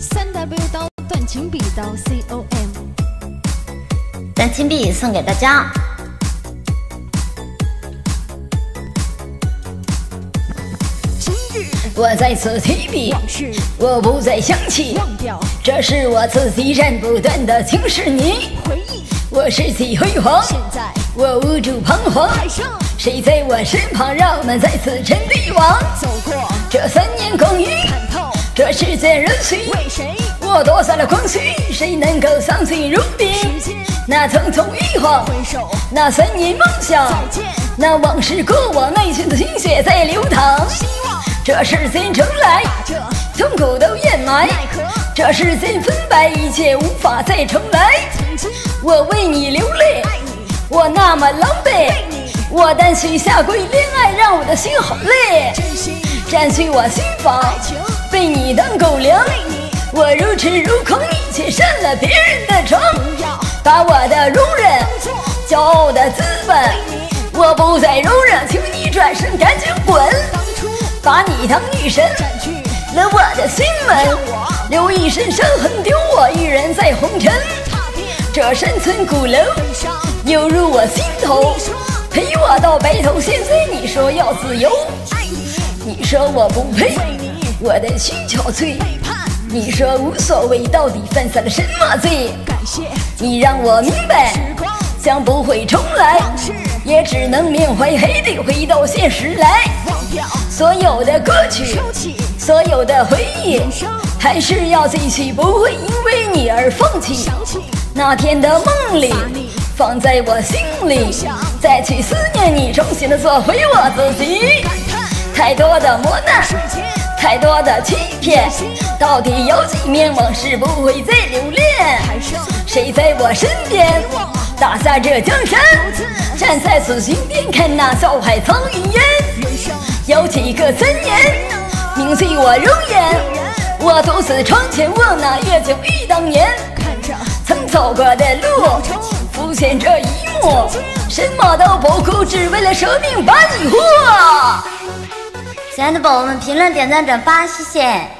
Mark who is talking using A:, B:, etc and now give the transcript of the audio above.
A: 三 W 刀断情笔刀 C O M，
B: 断情笔送给大家。
C: 我再次提笔，
A: 往事
C: 我不再想起，
A: 忘掉
C: 这是我自己斩不断的情是你。
A: 回忆，
C: 我士气辉煌，
A: 现在
C: 我无助彷徨。
A: 海上
C: 谁在我身旁，让我们再次称帝王？
A: 走过，
C: 这三年光阴，这世间人心，
A: 为谁？
C: 我夺下了光绪，谁能够丧心如冰？那匆匆一晃，
A: 回首，
C: 那三年梦想，
A: 再见，
C: 那往事过往，内心的心血在流淌。
A: 希望
C: 这世间重来，
A: 把这
C: 痛苦都掩埋。这世间分白，一切无法再重来。
A: 曾经
C: 我为你流泪，
A: 爱你，
C: 我那么狼狈我单膝下跪，恋爱让我的心好累，占据我心房，被你当狗粮。我如痴如狂，你却上了别人的床，把我的容忍、骄傲的资本，我不再容忍，请你转身赶紧滚，
A: 当初
C: 把你当女神。
A: 占据
C: 了我的心门，留一身伤痕，丢我一人在红尘。这山村古楼
A: 悲伤，
C: 犹如我心头，陪我到白头。现在你说要自由，
A: 你，
C: 说我不配，我的心憔悴。你说无所谓，到底犯下了什么罪？
A: 感谢
C: 你让我明白，
A: 时光
C: 将不会重来，也只能缅怀，还得回到现实来。
A: 忘掉，
C: 所有的歌曲，所有的回忆，还是要继续，不会因为你而放弃。那天的梦里，放在我心里，再去思念你，重新的做回我自己。太多的磨难，太多的欺骗，到底有几面往事不会再留恋？谁在我身边打下这江山？站在此心边，看那笑海苍云烟。有几个尊严，铭记我容颜。我独自窗前望那月久忆当年，曾走过的路，现这一幕。什么都不顾，只为了生命把你护。
B: 亲爱的宝宝们，评论、点赞、转发，谢谢。